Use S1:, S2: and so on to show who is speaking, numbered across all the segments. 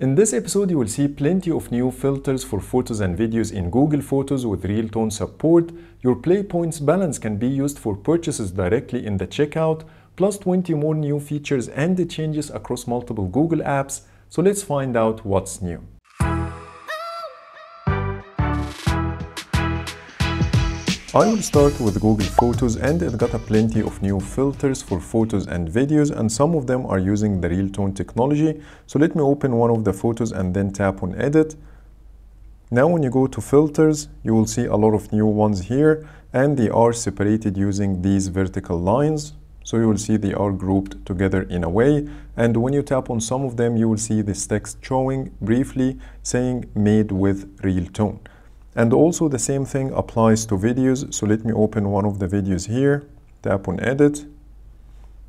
S1: In this episode, you will see plenty of new filters for photos and videos in Google Photos with real tone support. Your Play Points balance can be used for purchases directly in the checkout, plus 20 more new features and changes across multiple Google apps. So let's find out what's new. I will start with Google Photos and it got a plenty of new filters for photos and videos and some of them are using the real tone technology. So let me open one of the photos and then tap on edit. Now when you go to filters, you will see a lot of new ones here and they are separated using these vertical lines. So you will see they are grouped together in a way. And when you tap on some of them, you will see this text showing briefly saying made with real tone. And also the same thing applies to videos. So let me open one of the videos here, tap on edit,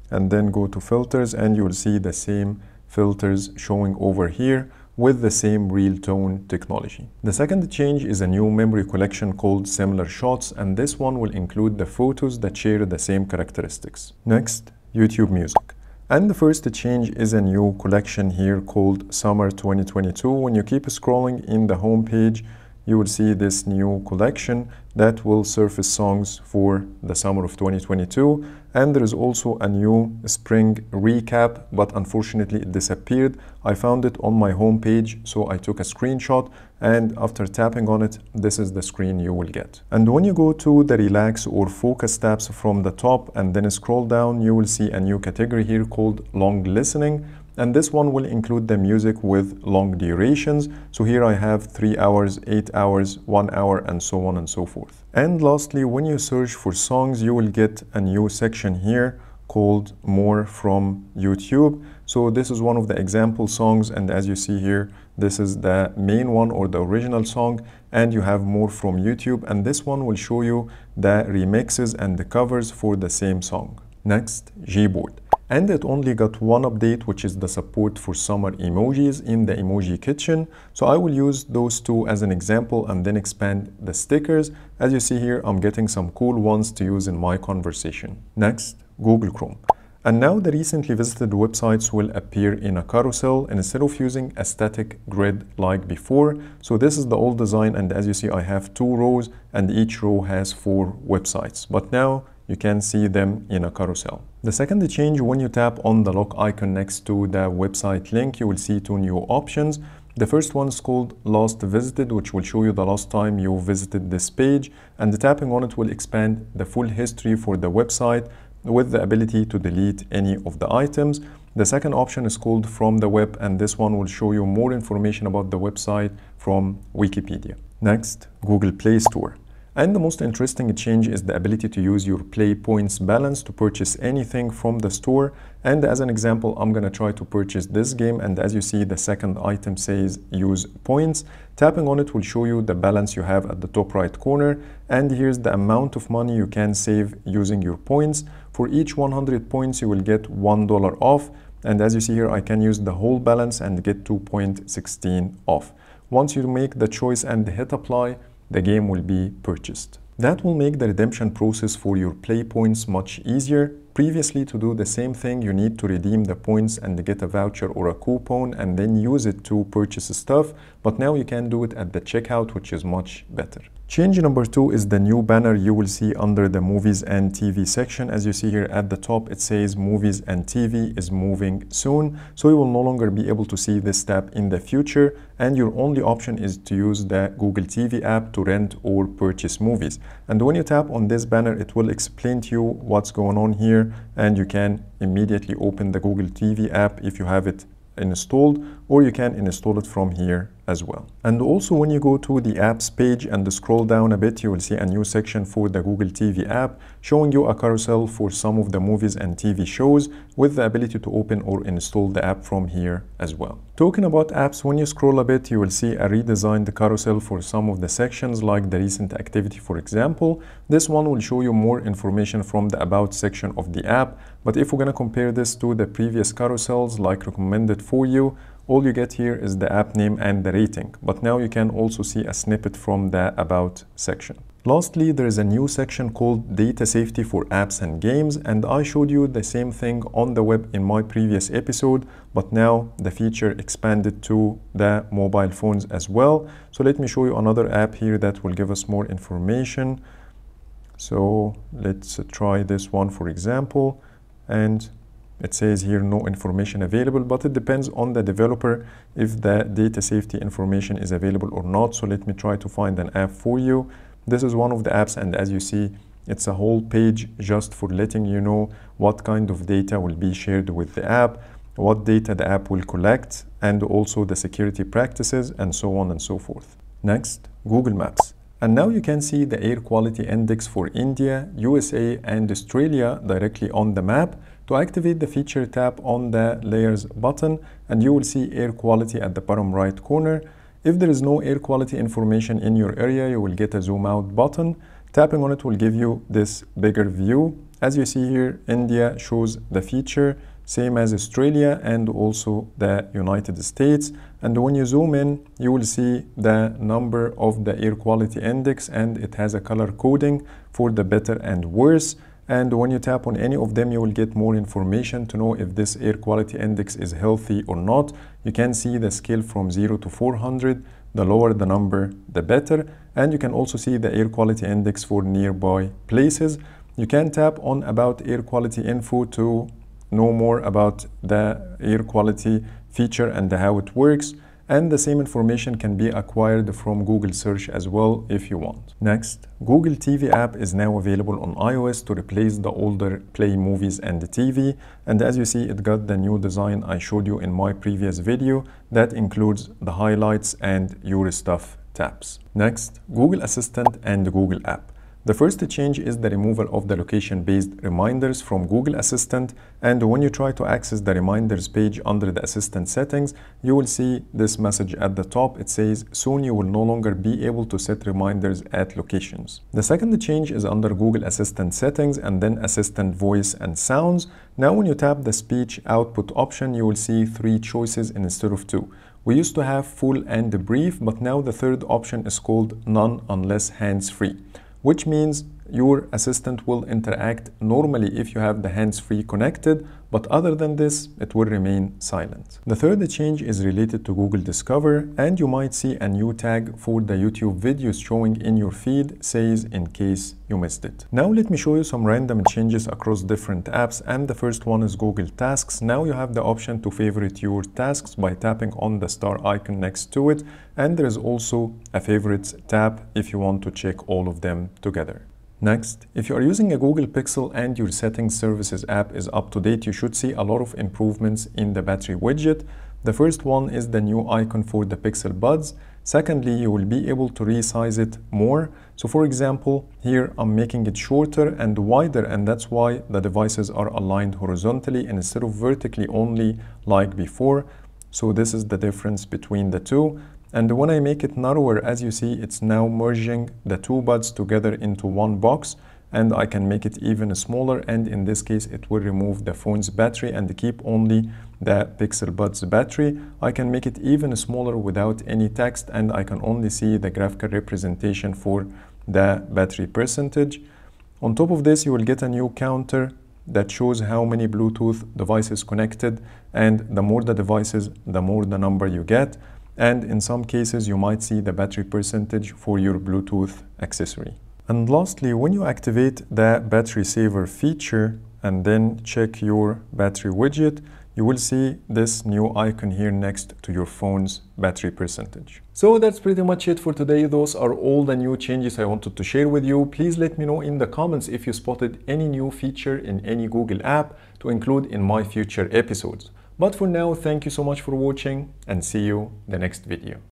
S1: and then go to filters and you will see the same filters showing over here with the same real tone technology. The second change is a new memory collection called similar shots and this one will include the photos that share the same characteristics. Next, YouTube music. And the first change is a new collection here called Summer 2022. When you keep scrolling in the home page, you will see this new collection that will surface songs for the summer of 2022 and there is also a new spring recap but unfortunately it disappeared. I found it on my home page so i took a screenshot and after tapping on it this is the screen you will get. And when you go to the relax or focus tabs from the top and then scroll down you will see a new category here called long listening and this one will include the music with long durations. So here I have 3 hours, 8 hours, 1 hour and so on and so forth. And lastly, when you search for songs, you will get a new section here called More from YouTube. So this is one of the example songs and as you see here, this is the main one or the original song and you have more from YouTube and this one will show you the remixes and the covers for the same song. Next, Gboard and it only got one update which is the support for summer emojis in the emoji kitchen so I will use those two as an example and then expand the stickers as you see here I'm getting some cool ones to use in my conversation next Google Chrome and now the recently visited websites will appear in a carousel instead of using a static grid like before. So this is the old design and as you see I have two rows and each row has four websites. But now you can see them in a carousel. The second change, when you tap on the lock icon next to the website link, you will see two new options. The first one is called last visited, which will show you the last time you visited this page. And the tapping on it will expand the full history for the website with the ability to delete any of the items. The second option is called from the web, and this one will show you more information about the website from Wikipedia. Next, Google Play Store. And the most interesting change is the ability to use your Play Points balance to purchase anything from the store. And as an example, I'm gonna try to purchase this game. And as you see, the second item says use points. Tapping on it will show you the balance you have at the top right corner. And here's the amount of money you can save using your points. For each 100 points, you will get $1 off. And as you see here, I can use the whole balance and get 2.16 off. Once you make the choice and hit apply, the game will be purchased. That will make the redemption process for your play points much easier. Previously, to do the same thing, you need to redeem the points and get a voucher or a coupon and then use it to purchase stuff. But now you can do it at the checkout, which is much better. Change number two is the new banner you will see under the movies and TV section. As you see here at the top, it says movies and TV is moving soon. So you will no longer be able to see this tab in the future. And your only option is to use the Google TV app to rent or purchase movies. And when you tap on this banner, it will explain to you what's going on here. And you can immediately open the Google TV app if you have it installed, or you can install it from here as well. And also when you go to the apps page and scroll down a bit, you will see a new section for the Google TV app showing you a carousel for some of the movies and TV shows with the ability to open or install the app from here as well. Talking about apps, when you scroll a bit, you will see a redesigned carousel for some of the sections like the recent activity, for example. This one will show you more information from the about section of the app. But if we're going to compare this to the previous carousels like recommended for you, all you get here is the app name and the rating, but now you can also see a snippet from the About section. Lastly, there is a new section called Data Safety for Apps and Games, and I showed you the same thing on the web in my previous episode, but now the feature expanded to the mobile phones as well. So let me show you another app here that will give us more information. So let's try this one for example, and it says here no information available, but it depends on the developer if the data safety information is available or not. So let me try to find an app for you. This is one of the apps and as you see, it's a whole page just for letting you know what kind of data will be shared with the app, what data the app will collect, and also the security practices and so on and so forth. Next, Google Maps. And now you can see the air quality index for India, USA, and Australia directly on the map. To activate the feature, tap on the layers button and you will see air quality at the bottom right corner. If there is no air quality information in your area, you will get a zoom out button. Tapping on it will give you this bigger view. As you see here, India shows the feature, same as Australia and also the United States. And when you zoom in, you will see the number of the air quality index and it has a color coding for the better and worse. And when you tap on any of them, you will get more information to know if this air quality index is healthy or not. You can see the scale from 0 to 400. The lower the number, the better. And you can also see the air quality index for nearby places. You can tap on about air quality info to know more about the air quality feature and how it works and the same information can be acquired from Google search as well if you want. Next, Google TV app is now available on iOS to replace the older Play Movies and TV and as you see it got the new design I showed you in my previous video that includes the highlights and your stuff tabs. Next, Google Assistant and Google app. The first change is the removal of the location-based reminders from Google Assistant and when you try to access the reminders page under the Assistant settings, you will see this message at the top. It says, soon you will no longer be able to set reminders at locations. The second change is under Google Assistant settings and then Assistant voice and sounds. Now when you tap the speech output option, you will see three choices instead of two. We used to have full and brief, but now the third option is called none unless hands-free which means your assistant will interact normally if you have the hands-free connected, but other than this, it will remain silent. The third change is related to Google Discover, and you might see a new tag for the YouTube videos showing in your feed says in case you missed it. Now let me show you some random changes across different apps, and the first one is Google Tasks. Now you have the option to favorite your tasks by tapping on the star icon next to it, and there is also a favorites tab if you want to check all of them together. Next, if you are using a Google Pixel and your settings services app is up to date, you should see a lot of improvements in the battery widget. The first one is the new icon for the Pixel Buds. Secondly, you will be able to resize it more. So for example, here I'm making it shorter and wider and that's why the devices are aligned horizontally instead of vertically only like before. So this is the difference between the two. And when I make it narrower, as you see, it's now merging the two buds together into one box and I can make it even smaller and in this case it will remove the phone's battery and keep only the Pixel Buds battery. I can make it even smaller without any text and I can only see the graphical representation for the battery percentage. On top of this you will get a new counter that shows how many Bluetooth devices connected and the more the devices the more the number you get and in some cases you might see the battery percentage for your Bluetooth accessory. And lastly, when you activate the battery saver feature and then check your battery widget, you will see this new icon here next to your phone's battery percentage. So that's pretty much it for today. Those are all the new changes I wanted to share with you. Please let me know in the comments if you spotted any new feature in any Google app to include in my future episodes. But for now, thank you so much for watching and see you the next video.